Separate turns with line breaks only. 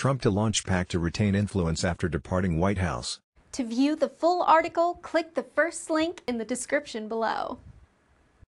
Trump to launch PAC to retain influence after departing White House.
To view the full article, click the first link in the description below.